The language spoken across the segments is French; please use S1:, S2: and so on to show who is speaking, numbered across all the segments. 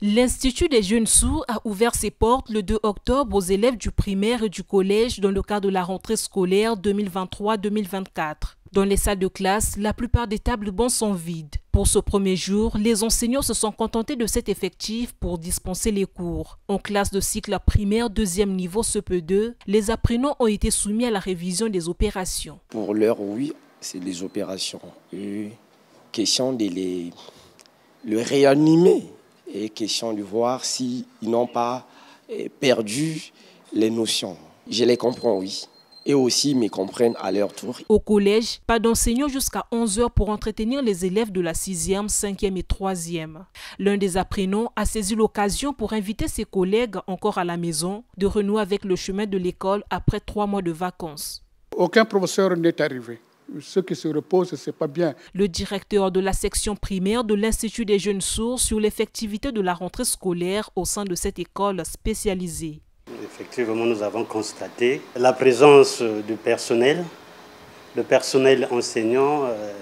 S1: L'Institut des jeunes sourds a ouvert ses portes le 2 octobre aux élèves du primaire et du collège dans le cadre de la rentrée scolaire 2023-2024. Dans les salles de classe, la plupart des tables bancs sont vides. Pour ce premier jour, les enseignants se sont contentés de cet effectif pour dispenser les cours. En classe de cycle primaire deuxième niveau CP2, les apprenants ont été soumis à la révision des opérations.
S2: Pour l'heure, oui, c'est des opérations. question de les le réanimer et question de voir s'ils n'ont pas eh, perdu les notions. Je les comprends, oui. Et aussi me comprennent à leur tour.
S1: Au collège, pas d'enseignants jusqu'à 11 heures pour entretenir les élèves de la 6e, 5e et 3e. L'un des apprenants a saisi l'occasion pour inviter ses collègues encore à la maison de renouer avec le chemin de l'école après trois mois de vacances.
S3: Aucun professeur n'est arrivé ce qui se repose, c'est pas bien.
S1: Le directeur de la section primaire de l'Institut des jeunes sourds sur l'effectivité de la rentrée scolaire au sein de cette école spécialisée.
S4: Effectivement, nous avons constaté la présence du personnel, le personnel enseignant, euh,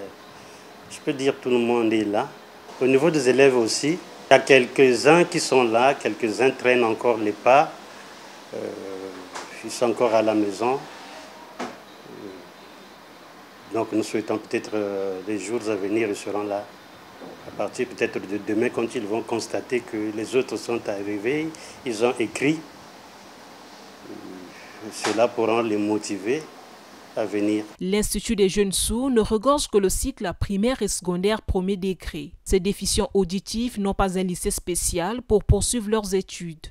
S4: je peux dire tout le monde est là. Au niveau des élèves aussi, il y a quelques-uns qui sont là, quelques-uns traînent encore les pas, euh, ils sont encore à la maison. Donc nous souhaitons peut-être euh, les jours à venir, ils seront là. À partir peut-être de demain, quand ils vont constater que les autres sont arrivés, ils ont écrit. Euh, cela pourra les motiver à venir.
S1: L'Institut des jeunes sourds ne regorge que le cycle primaire et secondaire premier décret. Ces déficients auditifs n'ont pas un lycée spécial pour poursuivre leurs études.